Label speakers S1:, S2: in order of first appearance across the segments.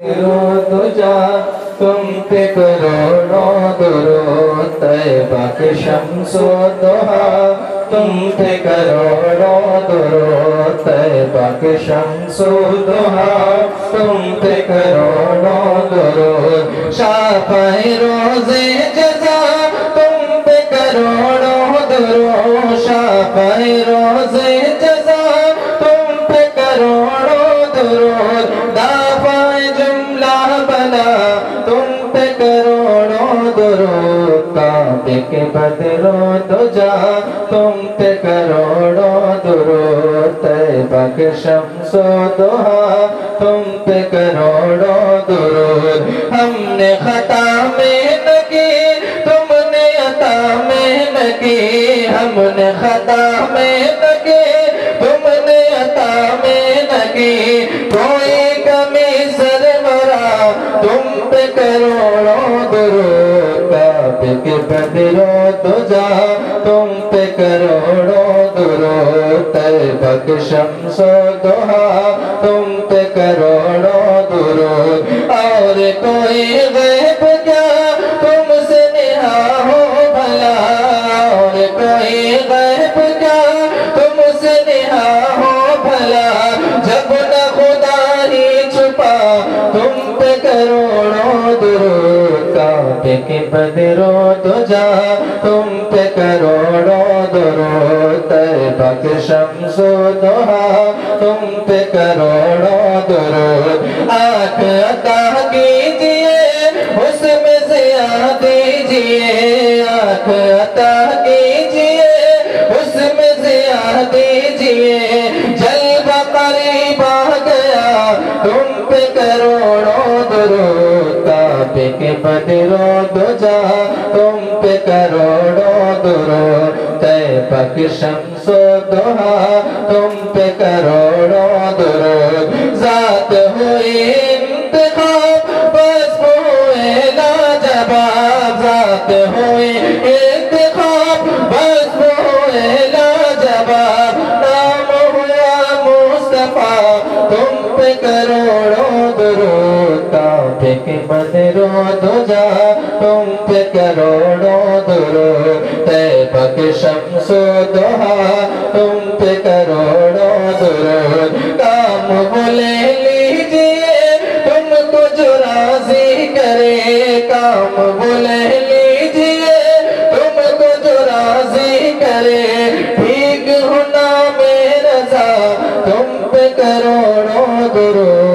S1: तुझा तुम पे करोड़ों दुरूद तैबा के शम्सो दुहा तुम पे करोड़ों दुरूद तैबा के शम्सो दुहा तुम पे करोड़ों दुरूद शाफाए रोज़े जजा। के बदलो तो जा, तुम पे करोड़ों दुरूद तैबा के शम्सो दुहा। तुम पे करोड़ों दुरूद हमने खता में न तुमने अता में न हमने खता में न तुमने अता में न कोई कमी सरवरा तुम पे करोड़ों के बदलो तो जा तुम पे करोड़ों दुरूद तैबा के शम्सो दुहा। तुम पे करोड़ों दुरूद और कोई गैब क्या? तुमसे निहा हो भला, और कोई गैब क्या? तुमसे निहा हो भला, जब न खुदा ही छुपा, तुम पे करोड़ों दुरूद के बदरो तो जा, तुम पे करोड़ों दुरूद तैबा के शम्सो दुहा, तुम पे करोड़ों दुरूद आँख अता कीजिए, उसमें आ दीजिए आँख अता कीजिए, उसमें आ दीजिए करीब आ गया, तुम पे करोड़ों दुरूद काबे के बदरो जा तुम पे करोड़ों दुरूद तैबा के शम्सो दुहा, तुम पे करोड़ों दुरूद जात हुई बस हुए जात हुई बस हुए लाजवाब। नाम हुआ मुस्तफ़ा, तुम पे करोड़ों काबे के बदरो दो जा तुम पे करोड़ों दुरो तैबा के शमसो दोहा, तुम पे करोड़ों दुरो। काम बोले लीजिए, तुमको जो राज़ी करे, काम बोले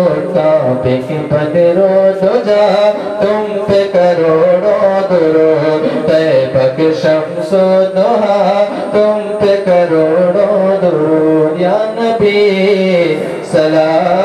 S1: दुरूद काबे के बदरो दो तुम पे करोड़ों दुरूद तैबा के शम्सो दुहा, तुम पे करोड़ों दुरूद या नबी, सलाम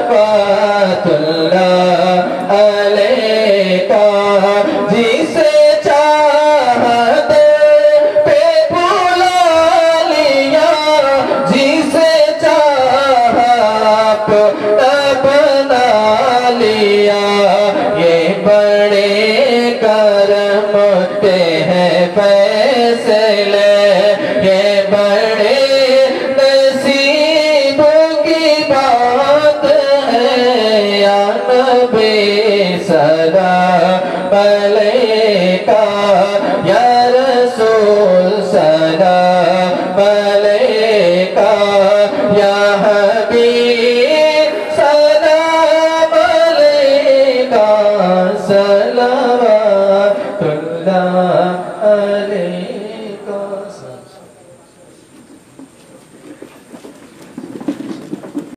S1: सलवातुल्लाह अलैका जिसे चाहते पे बुला लिया जिसे चाह अपना लिया। ये बड़े हैं नबी सलाम सदा या रसूल यह भी या हबीब का सलावा